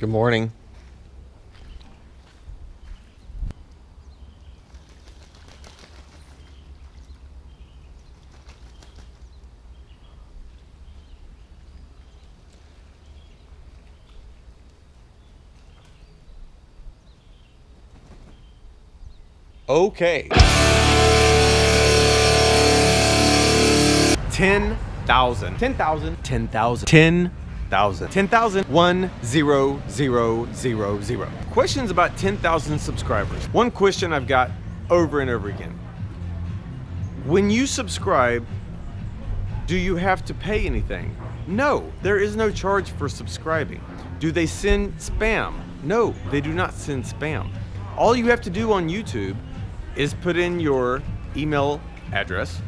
Good morning. Okay. 10,000. 10,000. 10,000. 10,000. 10,000. 1 0 0 0 0. Questions about 10,000 subscribers. One question I've got over and over again. When you subscribe, do you have to pay anything? No, there is no charge for subscribing. Do they send spam? No, they do not send spam. All you have to do on YouTube is put in your email address,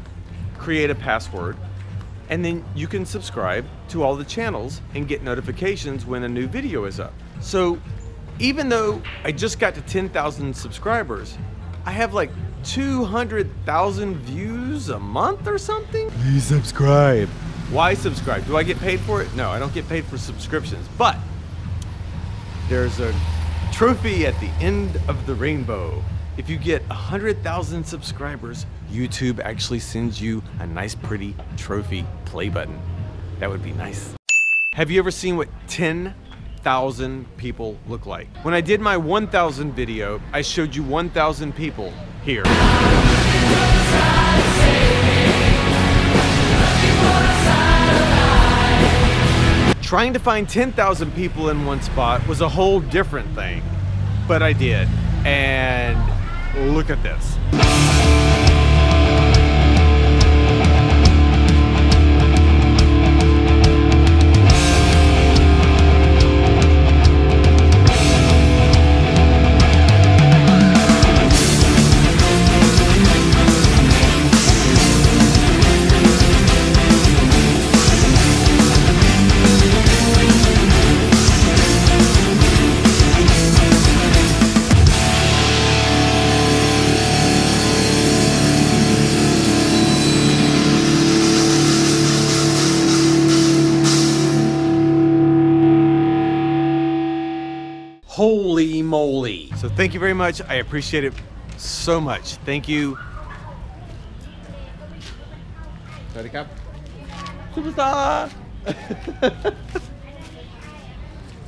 create a password, and then you can subscribe to all the channels and get notifications when a new video is up. So even though I just got to 10,000 subscribers, I have like 200,000 views a month or something. Please subscribe. Why subscribe? Do I get paid for it? No, I don't get paid for subscriptions, but there's a trophy at the end of the rainbow. If you get 100,000 subscribers, YouTube actually sends you a nice, pretty trophy play button. That would be nice. Have you ever seen what 10,000 people look like? When I did my 1,000 video, I showed you 1,000 people here. Trying to find 10,000 people in one spot was a whole different thing, but I did. And look at this. Holy moly. So thank you very much. I appreciate it so much. Thank you. Ready, Cap? Superstar!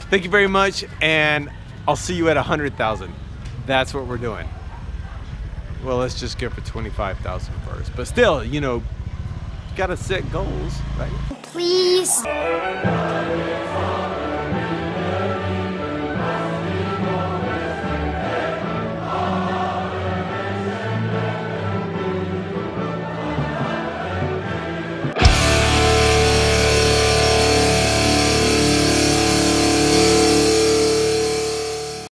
thank you very much, and I'll see you at 100,000. That's what we're doing. Well, let's just go for 25,000 first. But still, you know, gotta set goals, right? Please.